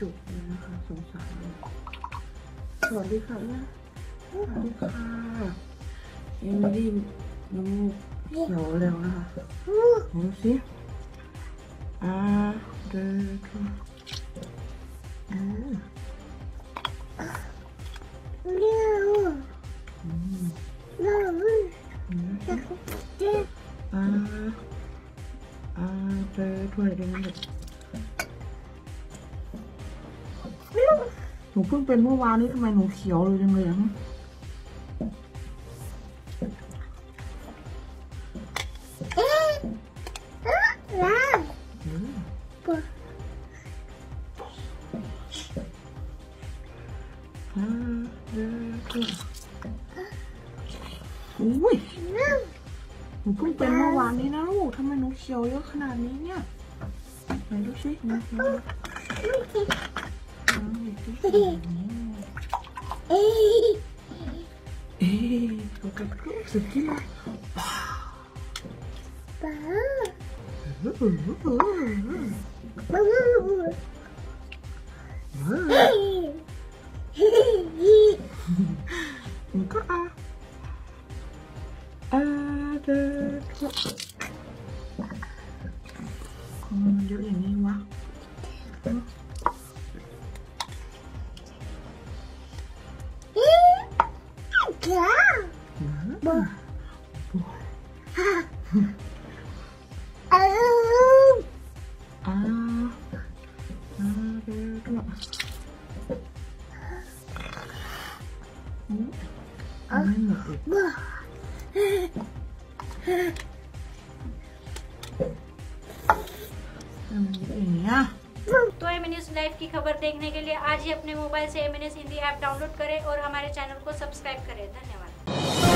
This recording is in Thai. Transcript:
จุกนะคะสงสารเลยสวัสดีค่ะเนี่สวัสดีค่ะเอมิลี่น้ำมูเขียวแล้วนะคะดูสิอ่าเดินค่ะอ่าเลี้ยวเลี้ยวอ่าอ่าเจอถ้วยด้วยนะ นูเพิ่งเป็นเมื่อวานนี้ทำไมหนูเขียวเลยจังเลยอุ้ยหนูเพิ่งเป็นเมื่อวานนี้นะลูกทำไมหนูเขียวเยอะขนาดนี้เนี่ยไหนดูสิ Eh, Coca-Cola sekilah. Pa. Engkau ah. Ada. Kau jauh ni. mình nghĩ nhá M news live की खबर देखने के लिए आज ही अपने मोबाइल से एमएनएस हिंदी ऐप डाउनलोड करें और हमारे चैनल को सब्सक्राइब करें। धन्यवाद।